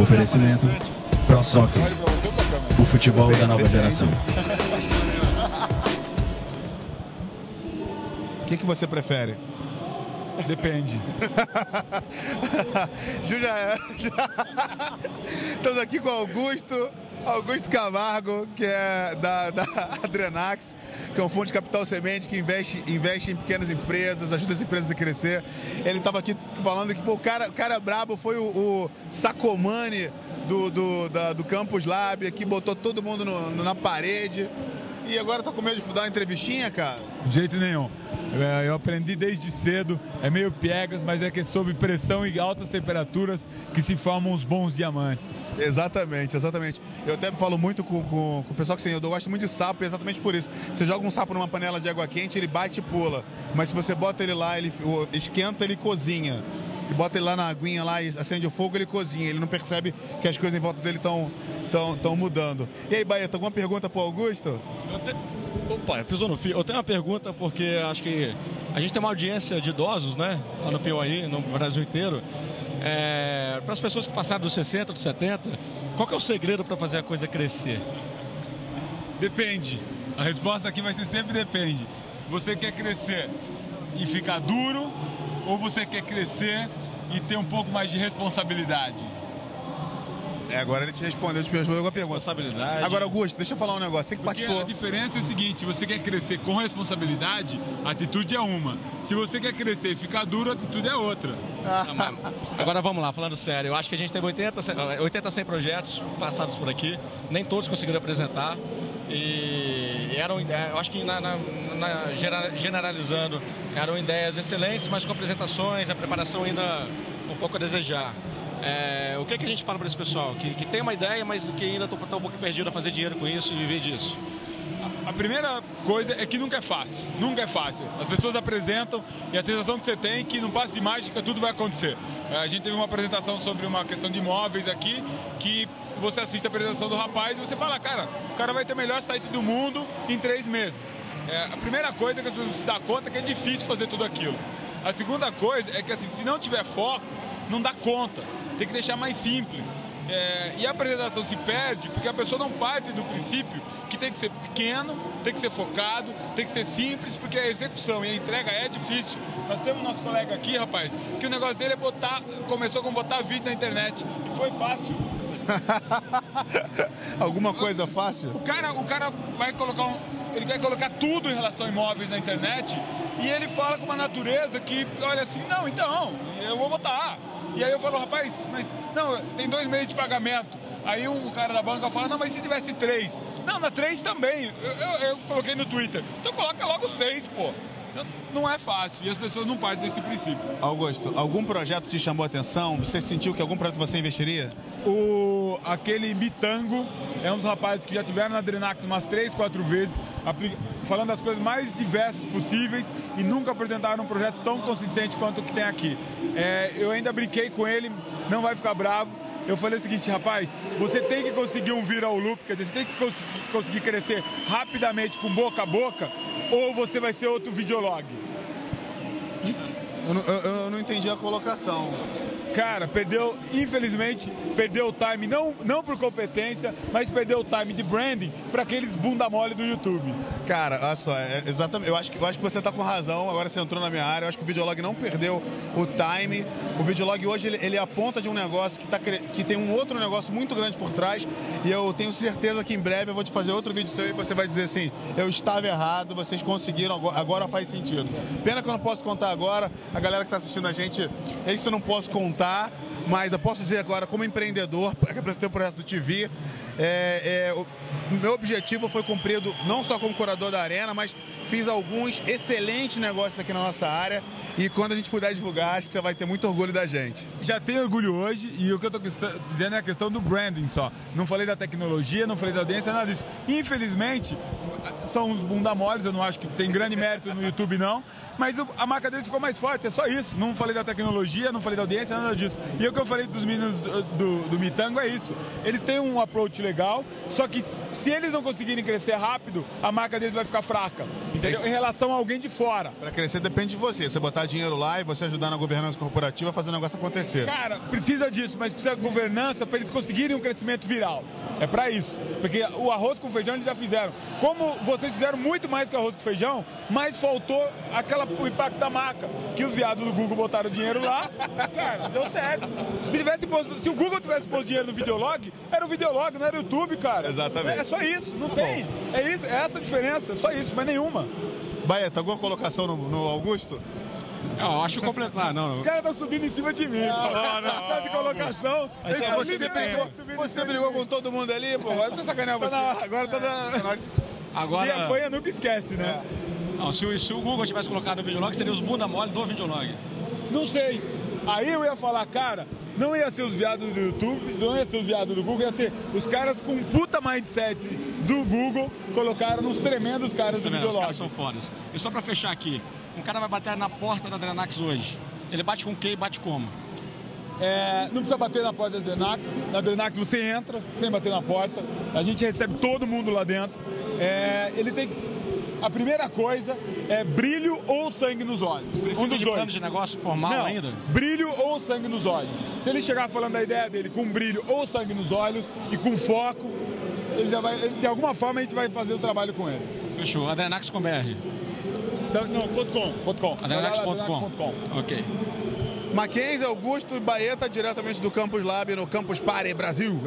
Oferecimento Pro Soccer, o futebol da nova geração. O que, que você prefere? Depende. Júlia, estamos aqui com Augusto, Augusto Camargo, que é da, da Adrenax, que é um fundo de capital semente que investe, investe em pequenas empresas, ajuda as empresas a crescer. Ele estava aqui falando que pô, o, cara, o cara brabo foi o, o Sacomani do, do, da, do Campus Lab, que botou todo mundo no, no, na parede. E agora tá com medo de dar uma entrevistinha, cara? De jeito nenhum. É, eu aprendi desde cedo, é meio piegas, mas é que é sob pressão e altas temperaturas que se formam os bons diamantes. Exatamente, exatamente. Eu até falo muito com, com, com o pessoal que assim, eu gosto muito de sapo exatamente por isso. Você joga um sapo numa panela de água quente, ele bate e pula. Mas se você bota ele lá, ele esquenta, ele cozinha e bota ele lá na aguinha lá e acende o fogo, ele cozinha. Ele não percebe que as coisas em volta dele estão tão, tão mudando. E aí, Baeta, alguma pergunta para o Augusto? Te... Opa, pisou no fio. Eu tenho uma pergunta porque acho que a gente tem uma audiência de idosos, né? Lá no Piauí, no Brasil inteiro. É... Para as pessoas que passaram dos 60, dos 70, qual que é o segredo para fazer a coisa crescer? Depende. A resposta aqui vai ser sempre depende. Você quer crescer e ficar duro ou você quer crescer e ter um pouco mais de responsabilidade? É, agora ele te respondeu, te respondeu a pergunta. Responsabilidade. Agora, Augusto, deixa eu falar um negócio. Você que Porque participou. a diferença é o seguinte: você quer crescer com responsabilidade, a atitude é uma. Se você quer crescer e ficar duro, a atitude é outra. Agora vamos lá, falando sério. Eu acho que a gente teve 80, 80 100 projetos passados por aqui. Nem todos conseguiram apresentar. E eram, eu acho que na, na, na, generalizando, eram ideias excelentes, mas com apresentações, a preparação ainda um pouco a desejar. É, o que, que a gente fala para esse pessoal? Que, que tem uma ideia, mas que ainda está um pouco perdido a fazer dinheiro com isso e viver disso. A primeira coisa é que nunca é fácil, nunca é fácil. As pessoas apresentam e a sensação que você tem é que no passe de mágica tudo vai acontecer. A gente teve uma apresentação sobre uma questão de imóveis aqui, que você assiste a apresentação do rapaz e você fala, cara, o cara vai ter o melhor site do mundo em três meses. É, a primeira coisa que as pessoas se dão conta é que é difícil fazer tudo aquilo. A segunda coisa é que assim, se não tiver foco, não dá conta. Tem que deixar mais simples. É, e a apresentação se perde porque a pessoa não parte do princípio que tem que ser pequeno, tem que ser focado, tem que ser simples, porque a execução e a entrega é difícil. Nós temos nosso colega aqui, rapaz, que o negócio dele é botar, começou com botar vídeo na internet e foi fácil. Alguma coisa fácil? O cara, o cara vai colocar um, ele quer colocar tudo em relação a imóveis na internet e ele fala com uma natureza que olha assim, não, então, eu vou botar. E aí eu falo, rapaz, mas não, tem dois meses de pagamento. Aí um cara da banca fala, não, mas se tivesse três? Não, na três também. Eu, eu, eu coloquei no Twitter. Então coloca logo seis, pô. Não é fácil e as pessoas não partem desse princípio. Augusto, algum projeto te chamou a atenção? Você sentiu que algum projeto você investiria? O, aquele Bitango é um dos rapazes que já tiveram na Drenax umas três, quatro vezes, falando das coisas mais diversas possíveis e nunca apresentaram um projeto tão consistente quanto o que tem aqui. É, eu ainda brinquei com ele, não vai ficar bravo. Eu falei o seguinte, rapaz, você tem que conseguir um viral loop, quer dizer, você tem que conseguir, conseguir crescer rapidamente com boca a boca, ou você vai ser outro videolog. Eu não, eu, eu não entendi a colocação. Cara, perdeu, infelizmente, perdeu o time, não, não por competência, mas perdeu o time de branding para aqueles bunda mole do YouTube. Cara, olha só, é, exatamente, eu acho, que, eu acho que você está com razão, agora você entrou na minha área, eu acho que o videolog não perdeu o time. O videolog hoje, ele, ele é a ponta de um negócio que, tá, que tem um outro negócio muito grande por trás, e eu tenho certeza que em breve eu vou te fazer outro vídeo seu e você vai dizer assim, eu estava errado, vocês conseguiram, agora, agora faz sentido. Pena que eu não posso contar agora, a galera que está assistindo a gente, isso eu não posso contar, mas eu posso dizer agora, como empreendedor, que apresentei o projeto do TV, é, é, o meu objetivo foi cumprido não só como curador da arena, mas fiz alguns excelentes negócios aqui na nossa área e quando a gente puder divulgar, acho que você vai ter muito orgulho da gente. Já tenho orgulho hoje e o que eu estou dizendo é a questão do branding só. Não falei da tecnologia, não falei da audiência, nada disso. Infelizmente, são uns bunda moles, eu não acho que tem grande mérito no YouTube não, mas a marca deles ficou mais forte, é só isso. Não falei da tecnologia, não falei da audiência, nada disso. E o que eu falei dos meninos do, do, do Mitango é isso. Eles têm um approach legal, só que se eles não conseguirem crescer rápido, a marca deles vai ficar fraca. Entendeu? Em relação a alguém de fora. Para crescer depende de você. Você botar dinheiro lá e você ajudar na governança corporativa a fazer o negócio acontecer. Cara, precisa disso, mas precisa de governança para eles conseguirem um crescimento viral. É para isso. Porque o arroz com feijão eles já fizeram. Como vocês fizeram muito mais que o arroz com feijão, mas faltou aquela, o impacto da marca. Que os viados do Google botaram dinheiro lá, cara, deu certo. Se, tivesse posto, se o Google tivesse posto dinheiro no videolog, era o videolog, não era o YouTube, cara. Exatamente. É só isso, não tá tem. Bom. É isso, é essa a diferença, é só isso, mas nenhuma. Baeta, alguma colocação no, no Augusto? Não, acho completar, não. Os caras estão subindo em cima de mim. Não, não, não. Tá de colocação. Você, você, brigou, você brigou com todo mundo ali, pô. Agora tá sacaneando você. agora tá na... Agora... Quem apanha nunca esquece, né? É. Não, se o, se o Google tivesse colocado no videolog, seria os bunda mole do videolog. Não sei. Aí eu ia falar, cara, não ia ser os viados do YouTube, não ia ser os viados do Google, ia ser os caras com puta mindset do Google colocaram nos tremendos caras Isso do videolog. Os caras são fodas. E só pra fechar aqui, um cara vai bater na porta da Drenax hoje. Ele bate com o quê e bate como? É, não precisa bater na porta da Drenax. Na Drenax você entra sem bater na porta. A gente recebe todo mundo lá dentro. É, ele tem a primeira coisa é brilho ou sangue nos olhos. Precisa um dos de dois. plano de negócio formal Não, ainda? Brilho ou sangue nos olhos. Se ele chegar falando da ideia dele com brilho ou sangue nos olhos e com foco, ele já vai, de alguma forma a gente vai fazer o trabalho com ele. Fechou. Adrenax com BR. Não, ponto .com. Ponto .com. Adrenax.com. Ok. Mackenzie, Augusto e Baeta, diretamente do Campus Lab no Campus Party Brasil.